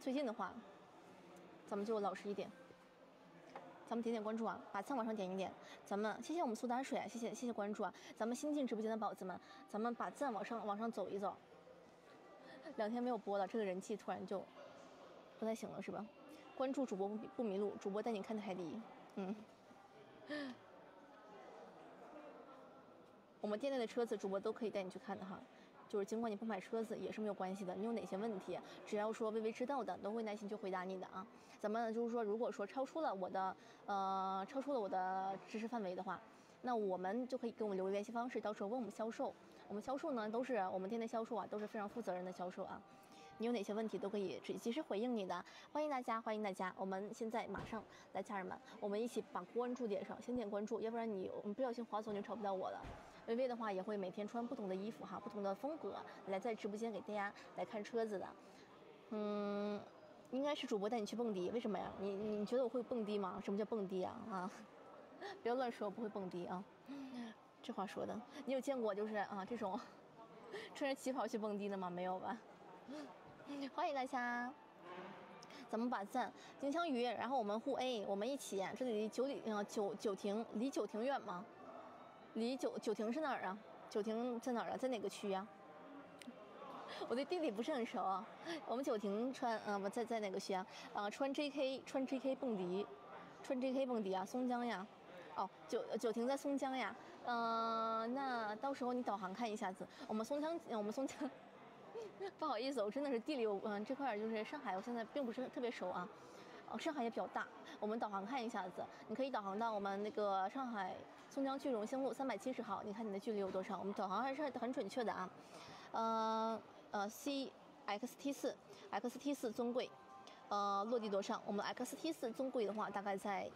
最近的话，咱们就老实一点。咱们点点关注啊，把赞往上点一点。咱们谢谢我们苏打水啊，谢谢谢谢关注啊。咱们新进直播间的宝子们，咱们把赞往上往上走一走。两天没有播了，这个人气突然就不太行了，是吧？关注主播不不迷路，主播带你看海底。嗯。我们店内的车子，主播都可以带你去看的哈。就是尽管你不买车子也是没有关系的，你有哪些问题，只要说微微知道的，都会耐心去回答你的啊。咱们就是说，如果说超出了我的呃超出了我的知识范围的话，那我们就可以给我们留个联系方式，到时候问我们销售。我们销售呢都是我们店的销售啊，都是非常负责任的销售啊。你有哪些问题都可以及时回应你的，欢迎大家，欢迎大家，我们现在马上来，家人们，我们一起把关注点上，先点关注，要不然你我们不小心划走你就找不到我了。微微的话也会每天穿不同的衣服哈，不同的风格来在直播间给大家来看车子的。嗯，应该是主播带你去蹦迪，为什么呀？你你觉得我会蹦迪吗？什么叫蹦迪啊？啊，不要乱说，不会蹦迪啊。这话说的，你有见过就是啊这种穿着旗袍去蹦迪的吗？没有吧？欢迎大家，咱们把赞金枪鱼，然后我们互 A，我们一起。这里九里嗯九九亭离九亭远吗？离九九亭是哪儿啊？九亭在哪儿啊？在哪个区呀？我对地理不是很熟啊。我们九亭穿嗯不在在哪个区啊？啊穿 JK 穿 JK 蹦迪，穿 JK 蹦迪啊？松江呀？哦九九亭在松江呀？嗯那到时候你导航看一下子，我们松江我们松江。不好意思，我真的是地理，嗯，这块就是上海，我现在并不是特别熟啊。哦，上海也比较大，我们导航看一下子，你可以导航到我们那个上海松江区荣兴路三百七十号，你看你的距离有多少？我们导航还是很准确的啊。呃呃，C X T 四，X T 四尊贵，呃，落地多少？我们 X T 四尊贵的话，大概在。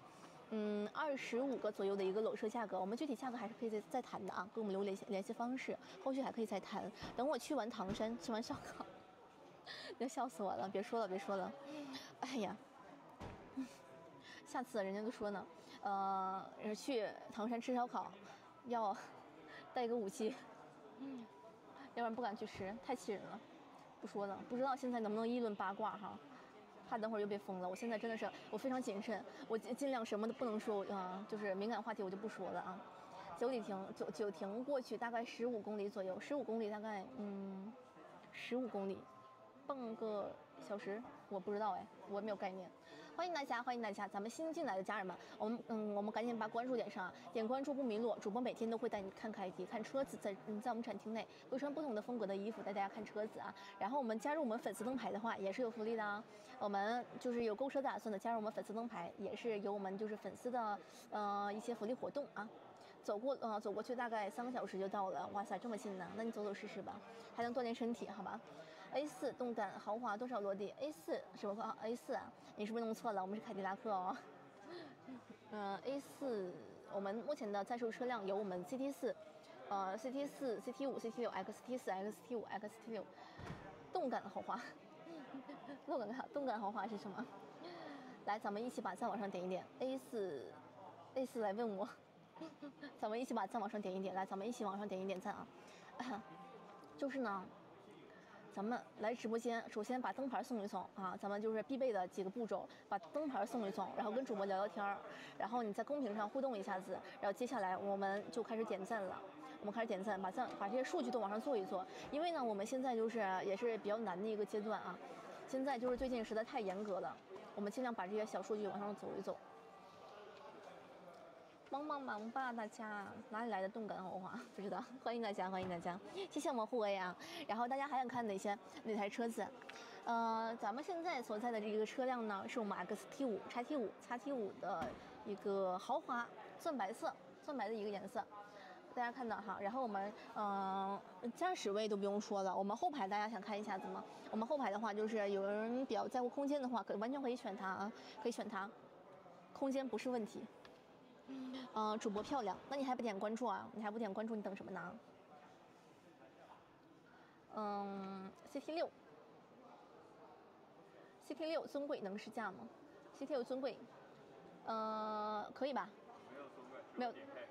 嗯，二十五个左右的一个裸车价格，我们具体价格还是可以再再谈的啊，给我们留联系联系方式，后续还可以再谈。等我去完唐山，吃完烧烤，要笑死我了！别说了，别说了，哎呀，下次人家都说呢，呃，去唐山吃烧烤要带个武器，嗯要不然不敢去吃，太气人了。不说了，不知道现在能不能议论八卦哈。怕等会儿又被封了，我现在真的是我非常谨慎，我尽尽量什么都不能说啊，就是敏感话题我就不说了啊。九里亭九九亭过去大概十五公里左右，十五公里大概嗯，十五公里。蹦个小时，我不知道哎，我没有概念。欢迎大家，欢迎大家，咱们新进来的家人们，我们嗯，我们赶紧把关注点上，点关注不迷路。主播每天都会带你看凯迪，看车子，在嗯，在我们展厅内会穿不同的风格的衣服，带大家看车子啊。然后我们加入我们粉丝灯牌的话，也是有福利的啊。我们就是有购车打算的，加入我们粉丝灯牌，也是有我们就是粉丝的呃一些福利活动啊。走过呃走过去大概三个小时就到了，哇塞，这么近呢？那你走走试试吧，还能锻炼身体，好吧？A 四动感豪华多少落地？A 四什么？A 四啊？你是不是弄错了？我们是凯迪拉克哦。嗯，A 四，我们目前的在售车辆有我们 CT 四，呃，CT 四、CT 五、CT 六、XT 四、XT 五、XT 六，动感豪华。动感豪动感豪华是什么？来，咱们一起把赞往上点一点。A 四，A 四来问我，咱们一起把赞往上点一点。来，咱们一起往上点一点赞啊。就是呢。咱们来直播间，首先把灯牌送一送啊，咱们就是必备的几个步骤，把灯牌送一送，然后跟主播聊聊天儿，然后你在公屏上互动一下子，然后接下来我们就开始点赞了，我们开始点赞，把赞把这些数据都往上做一做，因为呢，我们现在就是也是比较难的一个阶段啊，现在就是最近实在太严格了，我们尽量把这些小数据往上走一走。帮帮忙吧，大家哪里来的动感豪华？不知道，欢迎大家，欢迎大家，谢谢我们护卫啊。然后大家还想看哪些哪台车子？呃，咱们现在所在的这个车辆呢，是我们 XT 五、叉 T 五、叉 T 五的一个豪华钻白色，钻白的一个颜色。大家看到哈，然后我们嗯，驾驶位都不用说了，我们后排大家想看一下子吗？我们后排的话，就是有人比较在乎空间的话，可完全可以选它啊，可以选它，空间不是问题。嗯，主播漂亮，那你还不点关注啊？你还不点关注，你等什么呢？嗯，CT 六，CT 六尊贵能试驾吗？CT 六尊贵，呃，可以吧？没有尊贵，没有顶配。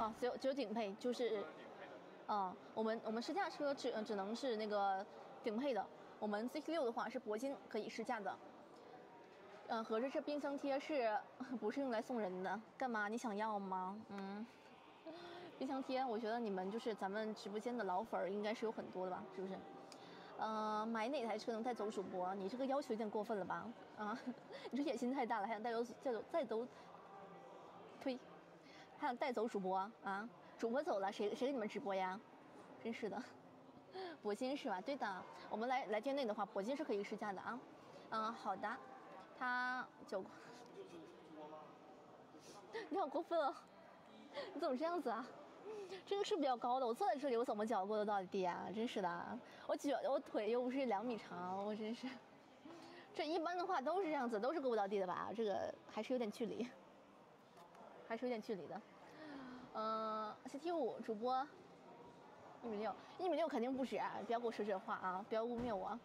哦，只有只有顶配，就是，哦，我们我们试驾车只只能是那个顶配的，我们 CT 六的话是铂金可以试驾的。嗯，合着这冰箱贴是 不是用来送人的？干嘛？你想要吗？嗯，冰箱贴，我觉得你们就是咱们直播间的老粉儿，应该是有很多的吧？是不是？呃，买哪台车能带走主播？你这个要求有点过分了吧？啊，你这野心太大了，还想带走再走再走，呸，还想带走主播啊？主播走了，谁谁给你们直播呀？真是的，铂金是吧？对的，我们来来店内的话，铂金是可以试驾的啊。嗯，好的。他就，你好过分哦！你怎么这样子啊？这个是比较高的，我坐在这里，我怎么脚够得到地啊？真是的，我脚我腿又不是两米长，我真是。这一般的话都是这样子，都是够不到地的吧？这个还是有点距离，还是有点距离的。嗯，CT 五主播一米六，一米六肯定不止，不要给我说这话啊！不要污蔑我。